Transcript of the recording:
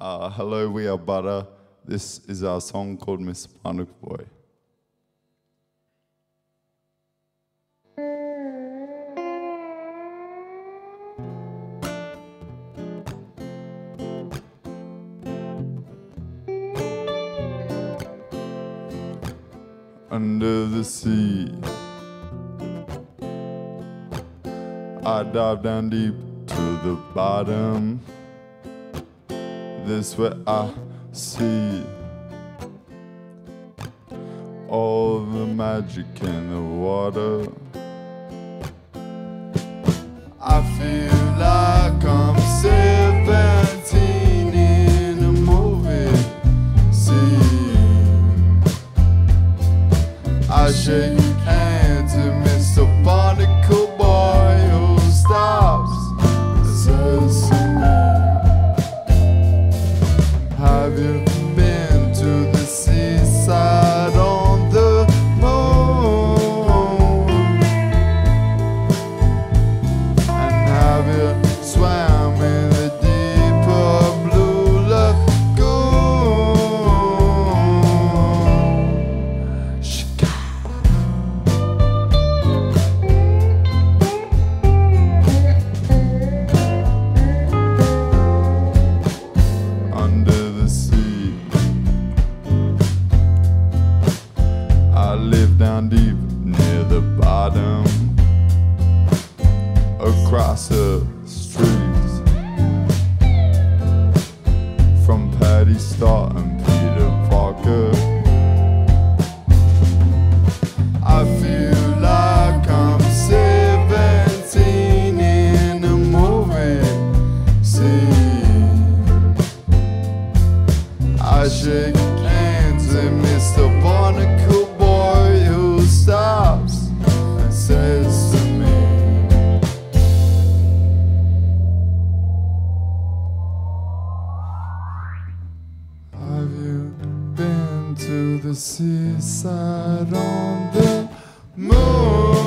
Uh, hello, we are Butter. This is our song called Mr. Barnacle Boy. Under the sea, I dive down deep to the bottom. This where I see all the magic in the water. I feel like I'm 17 in a movie scene. I shake down deep near the bottom, across the streets. From Patty Stott to the seaside on the moon.